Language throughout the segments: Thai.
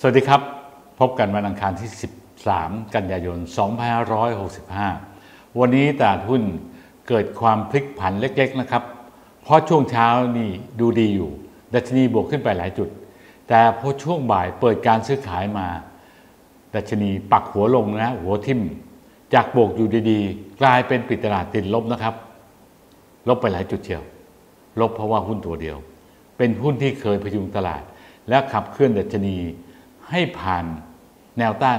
สวัสดีครับ พบกันวันอังคารที่ 13 กันยายน 2565 วันนี้ตลาดหุ้นเกิดความพลิกผันเล็กๆนะครับ เพราะช่วงเช้านี่ดูดีอยู่ ดัชนีบวกขึ้นไปหลายจุด แต่พอช่วงบ่ายเปิดการซื้อขายมา ดัชนีปักหัวลงนะหัวทิ่ม จากบวกอยู่ดีๆ กลายเป็นปิดตลาดติดลบนะครับ ลบไปหลายจุดเชียว ลบเพราะว่าหุ้นตัวเดียว เป็นหุ้นที่เคยพยุงตลาด และขับเคลื่อนดัชนี ให้ผ่านแนวต้าน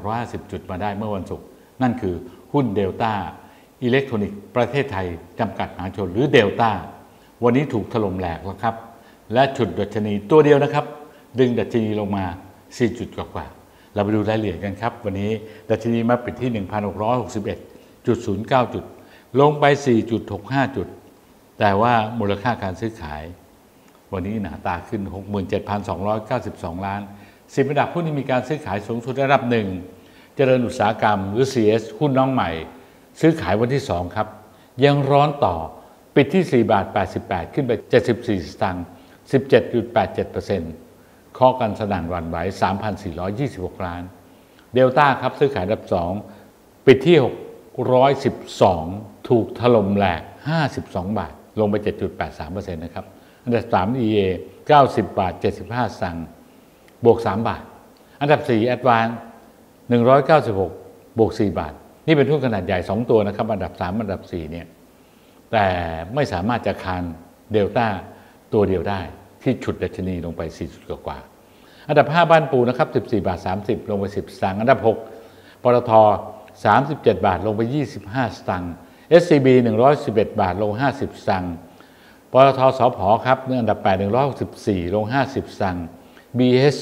1,650 จุดมาได้เมื่อวันศุกร์นั่นคือหุ้นเดลต้าอิเล็กทรอนิกส์ประเทศไทย จำกัดมหาชนหรือเดลต้าวันนี้ถูกถล่มแหลกแล้วครับ และฉุดดัชนีตัวเดียวนะครับ ดึงดัชนีลงมา 4 จุดกว่าๆเราไปดูรายละเอียดกันครับ วันนี้ดัชนีมาปิดที่ 1,661.09 จุด ลงไป 4.65 จุด แต่ว่ามูลค่าการซื้อขาย วันนี้หนาตาขึ้น 67,292 ล้าน สิบอันดับหุ้นที่มีการซื้อขายสูงสุดระดับหนึ่งเจริญอุตสาหกรรม หรือ CS หุ้นน้องใหม่ ซื้อขายวันที่ 2 ครับ ยังร้อนต่อปิดที่ 4 บาท 88 ขึ้นไป 74 สตางค์ 17.87%ข้อกันสนั่นหวันไหว 3,426 ล้าน เดลต้าครับซื้อขายอันดับ 2 ปิดที่ 612 ถูกถล่มแหลก 52บาท ลงไป 7.83%นะครับ อันดับ 3 EA 90 บาท 75สังค์ บวก 3 บาท อันดับ 4 Advance 196 บวก 4 บาท นี่เป็นหุ้นขนาดใหญ่ 2 ตัวนะครับ อันดับ 3 อันดับ 4 เนี่ย แต่ไม่สามารถจะคานเดลต้าตัวเดียวได้ ที่ฉุดดัชนีลงไป 4 จุดกว่า อันดับ 5 บ้านปูนะครับ 14 บาท 30 ลงไป 10 สตางค์ อันดับ 6ปตท37 บาท ลงไป 25 สตางค์ SCB 111 บาท ลง 50 สตางค์ปตทสพครับอันดับ 8 164 ลง 50 สตางค์ BS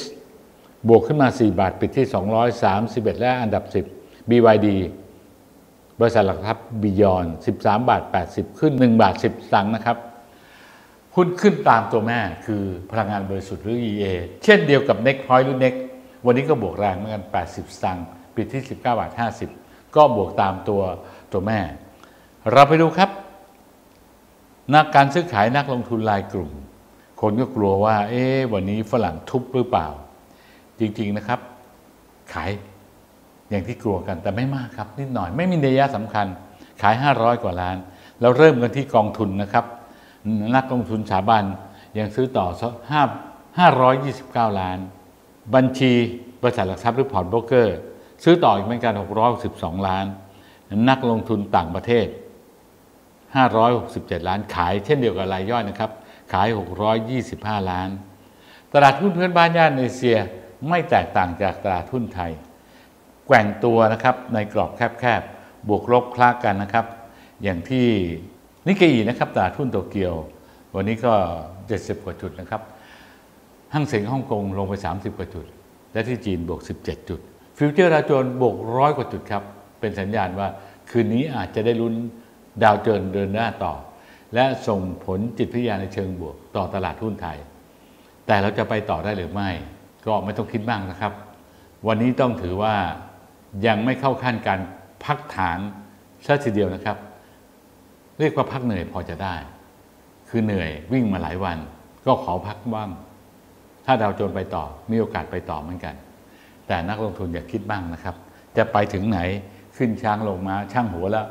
บวกขึ้นมา 4 บาท ปิดที่ 231 และอันดับ 10 BYD บริษัทหลักทรัพย์บิยอน 13 บาท 80 ขึ้น 1 บาท 10 สตางค์นะครับหุ้นขึ้นตามตัวแม่คือพลังงานบริสุทธิ์หรือ EA เช่นเดียวกับ Next Point หรือ Next วันนี้ก็บวกแรงเหมือนกัน 80 สตางค์ปิดที่ 19 บาท 50 ก็บวกตามตัวตัวแม่ เราไปดูครับ นักการซื้อขายนักลงทุนรายกลุ่ม คนก็กลัวว่า เอ๊ะวันนี้ฝรั่งทุบหรือเปล่า จริง ๆนะครับ ขายอย่างที่กลัวกันแต่ไม่มากครับนิดหน่อยไม่มีนัยยะสำคัญ ขาย 500 กว่าล้าน เราเริ่มกันที่กองทุนนะครับ นักลงทุนสถาบันยังซื้อต่อ5 529 ล้าน บัญชีบริษัทหลักทรัพย์หรือพอร์ตโบรกเกอร์ ซื้อต่ออีกเหมือนกัน662ล้าน นักลงทุนต่างประเทศ 567 ล้านขายเช่นเดียวกับรายย่อยนะครับ ขาย 625 ล้าน ตลาดหุ้นเพื่อนบ้านย่านเอเชียไม่แตกต่างจากตลาดหุ้นไทย แกว่งตัวนะครับในกรอบแคบๆ บวกลบคละกันนะครับ อย่างที่นิกเคอินะครับตลาดหุ้นโตเกียว วันนี้ก็ 70 กว่าจุดนะครับฮั่งเส็งฮ่องกงลงไป 30 กว่าจุด และที่จีนบวก 17 จุด ฟิวเจอร์ดาวโจนส์บวกร้อยกว่าจุดครับ เป็นสัญญาณว่าคืนนี้อาจจะได้ลุ้นดาวโจนส์เดินหน้าต่อ และส่งผลจิตวิทยาในเชิงบวก ต่อตลาดหุ้นไทย แต่เราจะไปต่อได้หรือไม่ ก็ไม่ต้องคิดมากนะครับ วันนี้ต้องถือว่ายังไม่เข้าขั้นการพักฐานซะทีเดียวนะครับ เรียกว่าพักเหนื่อยพอจะได้ คือเหนื่อยวิ่งมาหลายวัน ก็ขอพักบ้าง ถ้าดาวโจนไปต่อมีโอกาสไปต่อเหมือนกัน แต่นักลงทุนอย่าคิดบ้างนะครับ จะไปถึงไหนขึ้นช้างลงมาช่างหัวแล้ว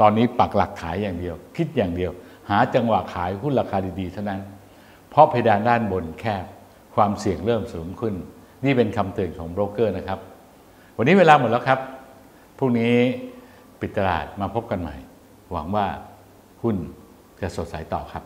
ตอนนี้ปักหลักขายอย่างเดียว คิดอย่างเดียว หาจังหวะขายหุ้นราคาดีๆเท่านั้น เพราะเพดานด้านบนแคบความเสี่ยงเริ่มสูงขึ้น นี่เป็นคำเตือนของโบรกเกอร์นะครับ วันนี้เวลาหมดแล้วครับพรุ่งนี้ปิดตลาดมาพบกันใหม่ หวังว่าหุ้นจะสดใสต่อครับ